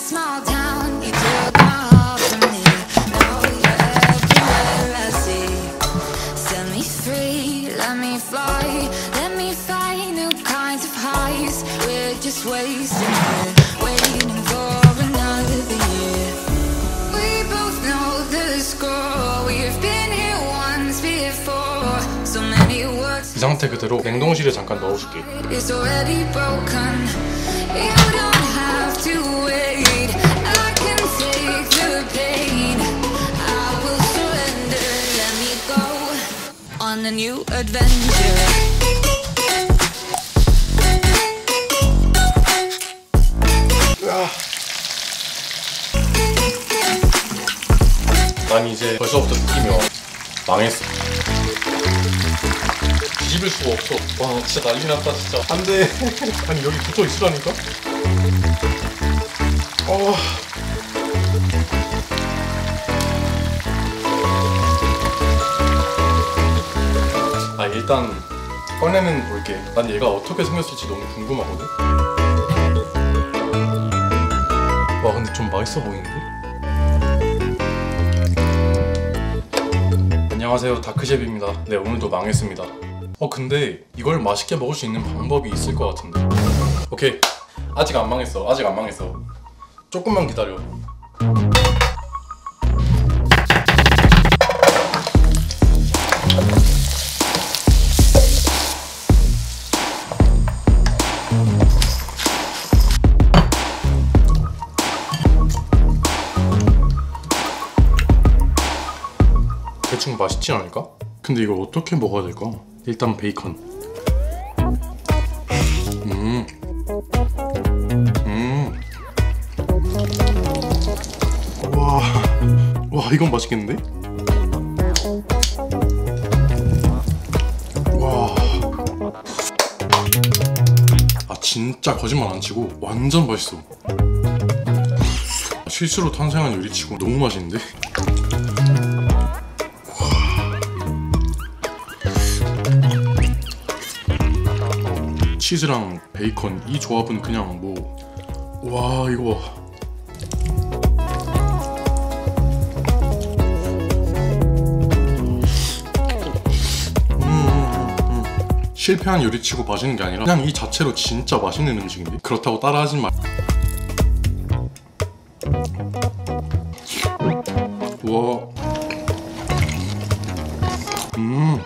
small town, you took my heart from me. Now you're everywhere I see. Set me free, let me fly, let me find new kinds of highs. We're just wasting it, waiting for another year. We both know the score. We've been here once before. So many words 이 상태 그대로 냉동실에 잠깐 넣어줄게 is already broken. You don't have to New adventure. 난 이제 벌써부터 와. 망했어. 뒤집을 수가 없어. 와 진짜 난리 났다 진짜. 안돼. 아니 여기 붙어 있으라니까? 어 일단 꺼내는 볼게 난 얘가 어떻게 생겼을지 너무 궁금하거든? 와 근데 좀 맛있어 보이는데? 안녕하세요 다크셰프입니다. 네 오늘도 망했습니다. 어 근데 이걸 맛있게 먹을 수 있는 방법이 있을 것 같은데. 오케이. 아직 안 망했어. 아직 안 망했어. 조금만 기다려 대충 맛있지 않을까? 근데 이걸 어떻게 먹어야 될까? 일단 베이컨. 음. 음. 와. 와, 이건 맛있겠는데? 와. 아, 진짜 거짓말 안 치고 완전 맛있어. 실수로 탄생한 요리치고 너무 맛있는데? 치즈랑 베이컨 이 조합은 그냥 뭐 와 이거 와 음, 음, 음. 실패한 요리치고 맛있는 게 아니라 그냥 이 자체로 진짜 맛있는 음식인데 그렇다고 따라하지 마. 와. 음.